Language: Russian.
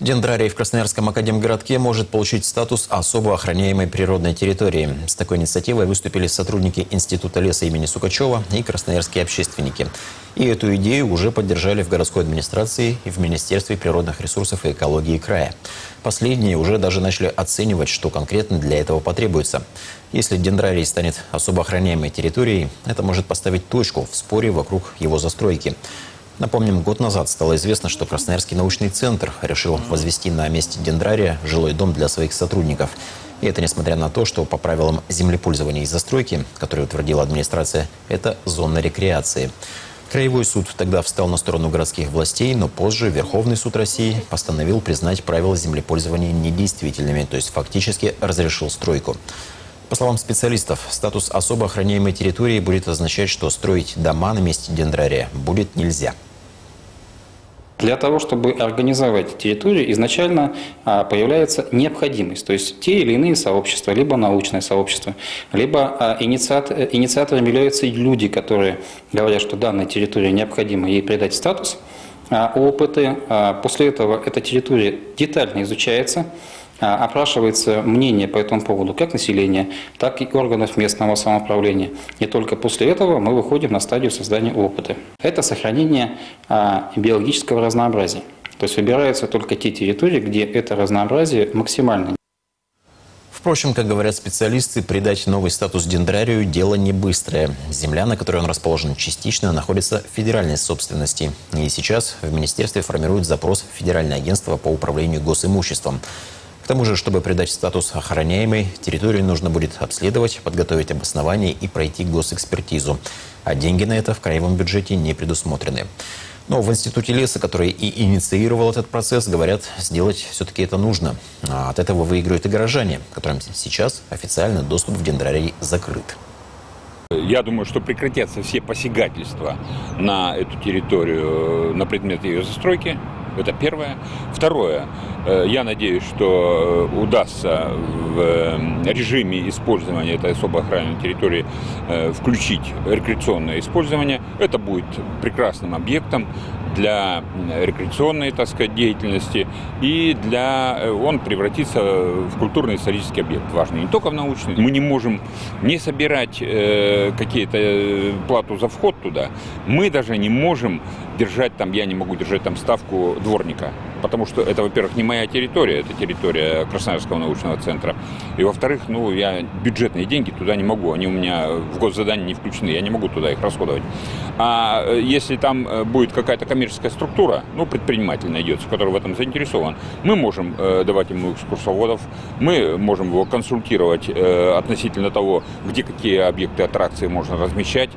Дендрарий в Красноярском академгородке может получить статус особо охраняемой природной территории. С такой инициативой выступили сотрудники Института леса имени Сукачева и красноярские общественники. И эту идею уже поддержали в городской администрации и в Министерстве природных ресурсов и экологии края. Последние уже даже начали оценивать, что конкретно для этого потребуется. Если дендрарий станет особо охраняемой территорией, это может поставить точку в споре вокруг его застройки. Напомним, год назад стало известно, что Красноярский научный центр решил возвести на месте дендрария жилой дом для своих сотрудников. И это несмотря на то, что по правилам землепользования и застройки, которые утвердила администрация, это зона рекреации. Краевой суд тогда встал на сторону городских властей, но позже Верховный суд России постановил признать правила землепользования недействительными, то есть фактически разрешил стройку. По словам специалистов, статус особо охраняемой территории будет означать, что строить дома на месте дендрария будет нельзя. Для того, чтобы организовать территорию, изначально а, появляется необходимость. То есть те или иные сообщества, либо научное сообщество, либо а, инициатор, инициаторами являются люди, которые говорят, что данная территория необходимо ей придать статус а, ООПТ. После этого эта территория детально изучается, опрашивается мнение по этому поводу как населения, так и органов местного самоуправления. И только после этого мы выходим на стадию создания опыта. Это сохранение а, биологического разнообразия. То есть выбираются только те территории, где это разнообразие максимально. Впрочем, как говорят специалисты, придать новый статус дендрарию – дело не быстрое. Земля, на которой он расположен частично, находится в федеральной собственности. И сейчас в министерстве формируют запрос в Федеральное агентство по управлению госимуществом. К тому же, чтобы придать статус охраняемой, территорию нужно будет обследовать, подготовить обоснование и пройти госэкспертизу. А деньги на это в краевом бюджете не предусмотрены. Но в Институте леса, который и инициировал этот процесс, говорят, сделать все-таки это нужно. А от этого выигрывают и горожане, которым сейчас официально доступ в дендрарий закрыт. Я думаю, что прекратятся все посягательства на эту территорию на предмет ее застройки. Это первое. Второе. Э, я надеюсь, что э, удастся в э, режиме использования этой особо охранной территории включить рекреационное использование. Это будет прекрасным объектом для рекреационной, так сказать, деятельности и для он превратится в культурно-исторический объект важный, не только в научный. Мы не можем не собирать э, какие-то плату за вход туда, мы даже не можем держать там, я не могу держать там ставку дворника, потому что это, во-первых, не моя территория, это территория Красноярского научного центра, и, во-вторых, ну, я бюджетные деньги туда не могу, они у меня в госзадание не включены, я не могу туда их расходовать. А э, если там э, будет какая-то коммерческая структура, ну, предприниматель найдется, который в этом заинтересован, мы можем э, давать ему экскурсоводов, мы можем его консультировать относительно того, где какие объекты аттракции можно размещать.